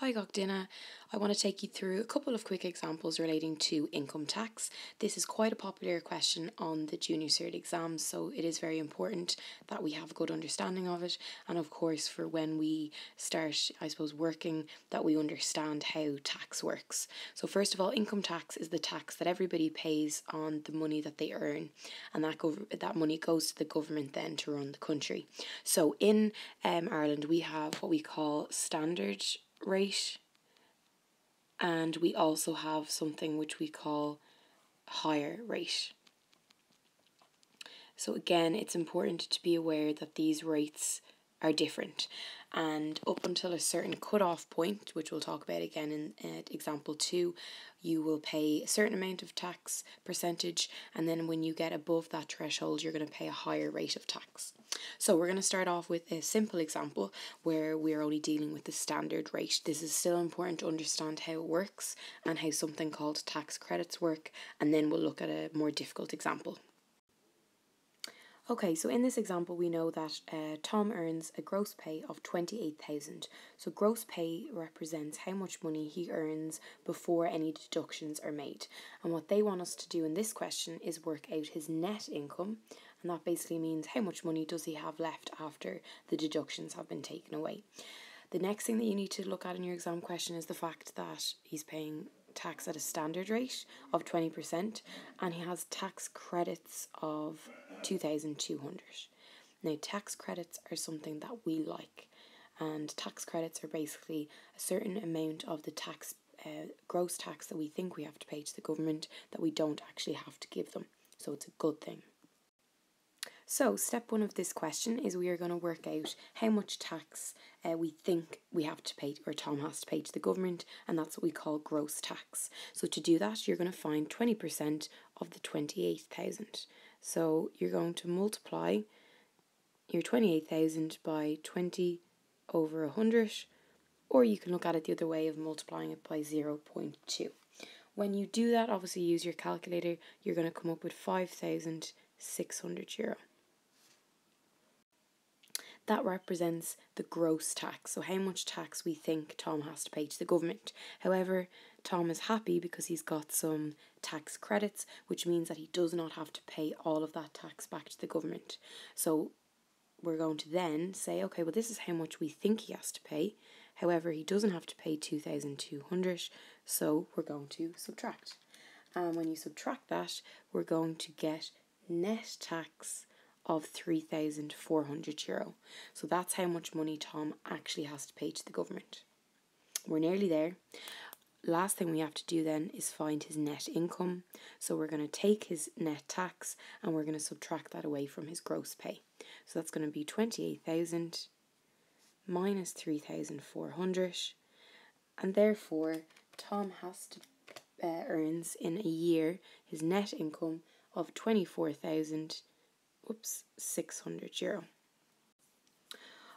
Hi Gogdina. I want to take you through a couple of quick examples relating to income tax. This is quite a popular question on the Junior Cert exams, so it is very important that we have a good understanding of it, and of course, for when we start, I suppose, working, that we understand how tax works. So, first of all, income tax is the tax that everybody pays on the money that they earn, and that gov- that money goes to the government then to run the country. So, in um, Ireland, we have what we call standard rate and we also have something which we call higher rate. So again, it's important to be aware that these rates are different and up until a certain cut-off point, which we'll talk about again in uh, example 2, you will pay a certain amount of tax percentage and then when you get above that threshold, you're going to pay a higher rate of tax. So we're going to start off with a simple example where we're only dealing with the standard rate. This is still important to understand how it works and how something called tax credits work and then we'll look at a more difficult example. Okay, so in this example, we know that uh, Tom earns a gross pay of 28,000. So gross pay represents how much money he earns before any deductions are made. And what they want us to do in this question is work out his net income, and that basically means how much money does he have left after the deductions have been taken away. The next thing that you need to look at in your exam question is the fact that he's paying tax at a standard rate of 20% and he has tax credits of 2200 now tax credits are something that we like and tax credits are basically a certain amount of the tax uh, gross tax that we think we have to pay to the government that we don't actually have to give them. So it's a good thing so, step one of this question is we are going to work out how much tax uh, we think we have to pay, or Tom has to pay to the government, and that's what we call gross tax. So, to do that, you're going to find 20% of the 28,000. So, you're going to multiply your 28,000 by 20 over 100, or you can look at it the other way of multiplying it by 0.2. When you do that, obviously use your calculator, you're going to come up with 5,600 euro that represents the gross tax, so how much tax we think Tom has to pay to the government. However, Tom is happy because he's got some tax credits, which means that he does not have to pay all of that tax back to the government. So we're going to then say, okay, well, this is how much we think he has to pay. However, he doesn't have to pay 2,200, so we're going to subtract. And when you subtract that, we're going to get net tax of 3,400 euro. So that's how much money Tom actually has to pay to the government. We're nearly there. Last thing we have to do then is find his net income. So we're going to take his net tax and we're going to subtract that away from his gross pay. So that's going to be 28,000 minus 3,400 and therefore Tom has to uh, earns in a year his net income of 24,000 whoops, 600 euro.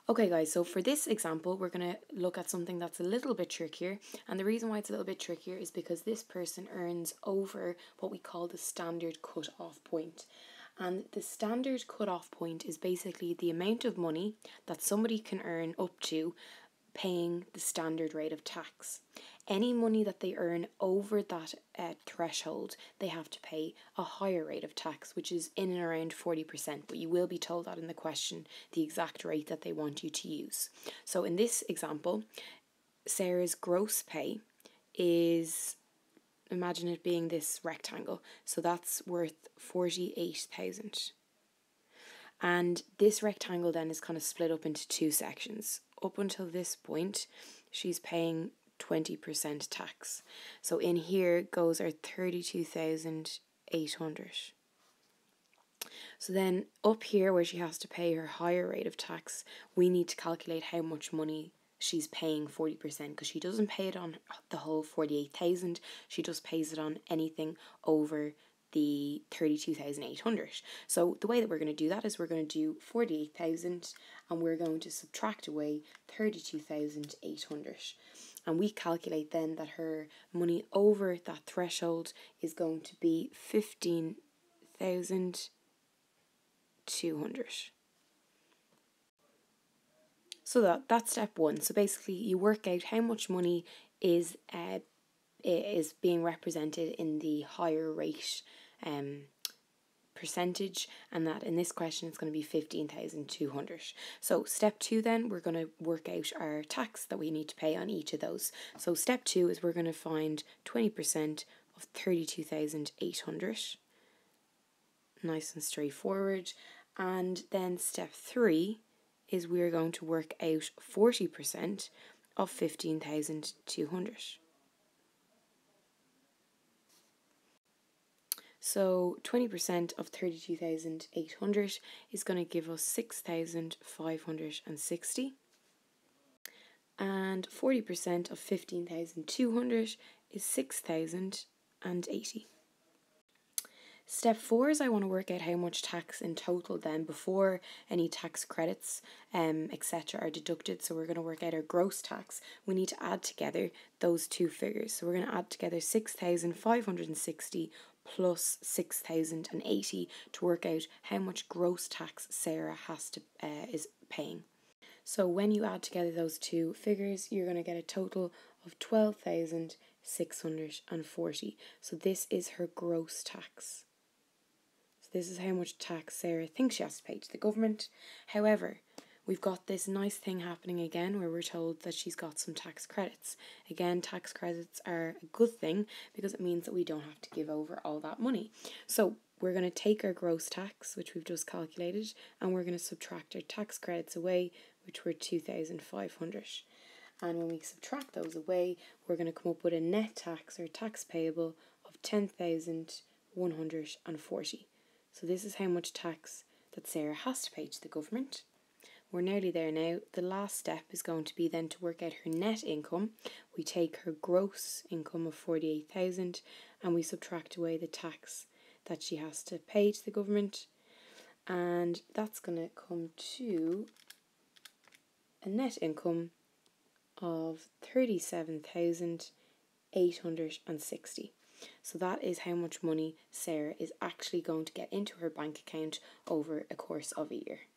Okay guys, so for this example, we're going to look at something that's a little bit trickier. And the reason why it's a little bit trickier is because this person earns over what we call the standard cut-off point. And the standard cut-off point is basically the amount of money that somebody can earn up to paying the standard rate of tax any money that they earn over that uh, threshold, they have to pay a higher rate of tax, which is in and around 40%. But you will be told that in the question the exact rate that they want you to use. So in this example, Sarah's gross pay is imagine it being this rectangle. So that's worth 48,000. And this rectangle then is kind of split up into two sections. Up until this point, she's paying 20% tax. So in here goes our 32,800. So then up here where she has to pay her higher rate of tax, we need to calculate how much money she's paying 40% because she doesn't pay it on the whole 48,000. She just pays it on anything over the 32,800. So the way that we're going to do that is we're going to do 48,000 and we're going to subtract away 32,800 and we calculate then that her money over that threshold is going to be 15,200. So that that's step one. So basically, you work out how much money is uh, is being represented in the higher rate um percentage and that in this question it's going to be 15,200. So step 2 then we're going to work out our tax that we need to pay on each of those. So step 2 is we're going to find 20% of 32,800. Nice and straightforward. And then step 3 is we're going to work out 40% of 15,200. So 20% of 32,800 is going to give us 6,560. And 40% of 15,200 is 6,080. Step four is I want to work out how much tax in total then before any tax credits um etc are deducted. So we're going to work out our gross tax. We need to add together those two figures. So we're going to add together 6,560 plus 6,080 to work out how much gross tax Sarah has to uh, is paying. So when you add together those two figures, you're going to get a total of 12,640. So this is her gross tax. So this is how much tax Sarah thinks she has to pay to the government. However, we've got this nice thing happening again where we're told that she's got some tax credits. Again, tax credits are a good thing because it means that we don't have to give over all that money. So we're going to take our gross tax, which we've just calculated, and we're going to subtract our tax credits away, which were 2,500. And when we subtract those away, we're going to come up with a net tax or tax payable of 10,140. So this is how much tax that Sarah has to pay to the government. We're nearly there now. The last step is going to be then to work out her net income. We take her gross income of 48,000 and we subtract away the tax that she has to pay to the government. And that's going to come to a net income of 37,860. So that is how much money Sarah is actually going to get into her bank account over a course of a year.